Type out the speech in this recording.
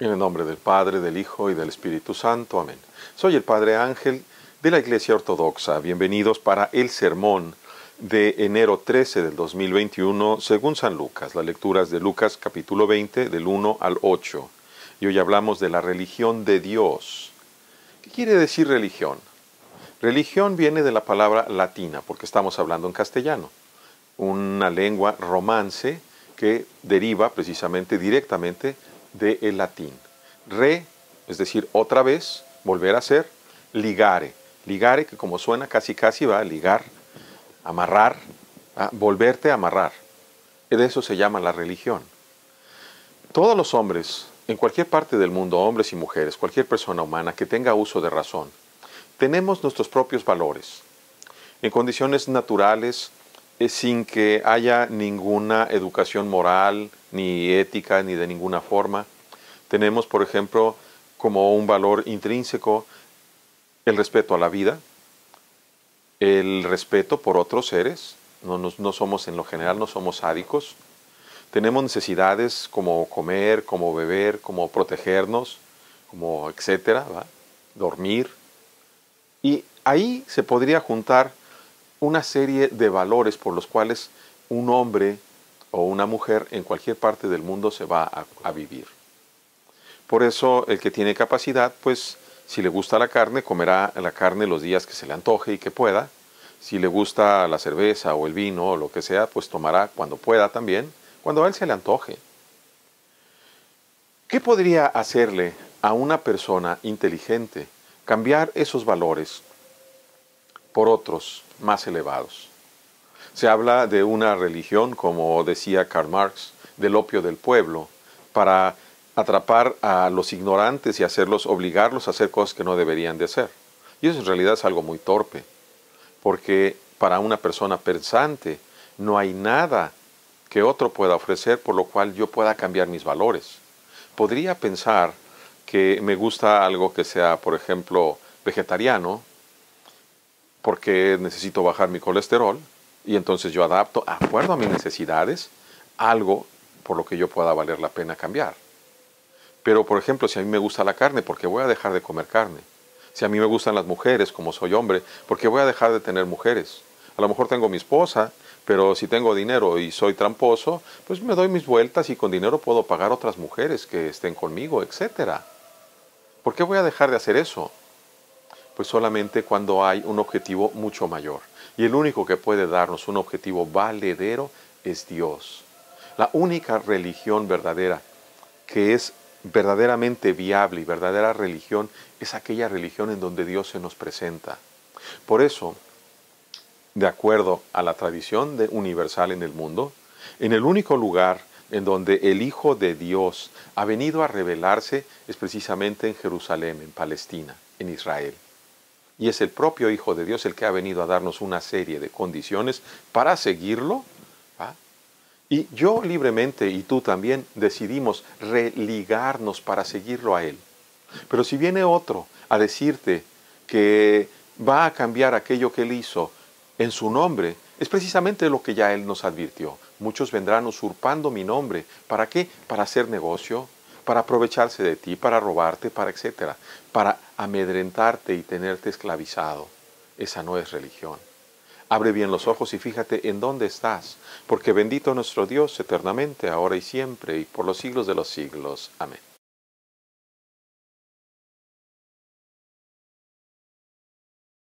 En el nombre del Padre, del Hijo y del Espíritu Santo. Amén. Soy el Padre Ángel de la Iglesia Ortodoxa. Bienvenidos para el sermón de enero 13 del 2021 según San Lucas. Las lecturas de Lucas capítulo 20 del 1 al 8. Y hoy hablamos de la religión de Dios. ¿Qué quiere decir religión? Religión viene de la palabra latina porque estamos hablando en castellano. Una lengua romance que deriva precisamente directamente del latín. Re, es decir, otra vez, volver a ser, ligare. Ligare, que como suena casi casi va a ligar, amarrar, a volverte a amarrar. De eso se llama la religión. Todos los hombres, en cualquier parte del mundo, hombres y mujeres, cualquier persona humana que tenga uso de razón, tenemos nuestros propios valores. En condiciones naturales, sin que haya ninguna educación moral, ni ética, ni de ninguna forma. Tenemos, por ejemplo, como un valor intrínseco el respeto a la vida, el respeto por otros seres, no, no, somos en lo general, no somos sádicos. Tenemos necesidades como comer, como beber, como protegernos, como etcétera, dormir. Y ahí se podría juntar una serie de valores por los cuales un hombre o una mujer en cualquier parte del mundo se va a, vivir. Por eso el que tiene capacidad, pues si le gusta la carne, comerá la carne los días que se le antoje y que pueda. Si le gusta la cerveza o el vino o lo que sea, pues tomará cuando pueda también, cuando a él se le antoje. ¿Qué podría hacerle a una persona inteligente cambiar esos valores por otros más elevados. Se habla de una religión, como decía Karl Marx, del opio del pueblo, para atrapar a los ignorantes y hacerlos, obligarlos a hacer cosas que no deberían de hacer. Y eso en realidad es algo muy torpe, porque para una persona pensante no hay nada que otro pueda ofrecer por lo cual yo pueda cambiar mis valores. Podría pensar que me gusta algo que sea, por ejemplo, vegetariano, porque necesito bajar mi colesterol y entonces yo adapto, acuerdo a mis necesidades, algo por lo que yo pueda valer la pena cambiar. Pero, por ejemplo, si a mí me gusta la carne, ¿por qué voy a dejar de comer carne? Si a mí me gustan las mujeres, como soy hombre, ¿por qué voy a dejar de tener mujeres? A lo mejor tengo mi esposa, pero si tengo dinero y soy tramposo, pues me doy mis vueltas y con dinero puedo pagar otras mujeres que estén conmigo, etc. ¿Por qué voy a dejar de hacer eso? Pues solamente cuando hay un objetivo mucho mayor. Y el único que puede darnos un objetivo valedero es Dios. La única religión verdadera que es verdaderamente viable y verdadera religión es aquella religión en donde Dios se nos presenta. Por eso, de acuerdo a la tradición universal en el mundo, en el único lugar en donde el Hijo de Dios ha venido a revelarse es precisamente en Jerusalén, en Palestina, en Israel. Y es el propio Hijo de Dios el que ha venido a darnos una serie de condiciones para seguirlo. Y yo libremente y tú también decidimos religarnos para seguirlo a Él. Pero si viene otro a decirte que va a cambiar aquello que Él hizo en su nombre, es precisamente lo que ya Él nos advirtió. Muchos vendrán usurpando mi nombre. ¿Para qué? Para hacer negocio, para aprovecharse de ti, para robarte, para etcétera, para amedrentarte y tenerte esclavizado. Esa no es religión. Abre bien los ojos y fíjate en dónde estás, porque bendito nuestro Dios eternamente, ahora y siempre, y por los siglos de los siglos. Amén.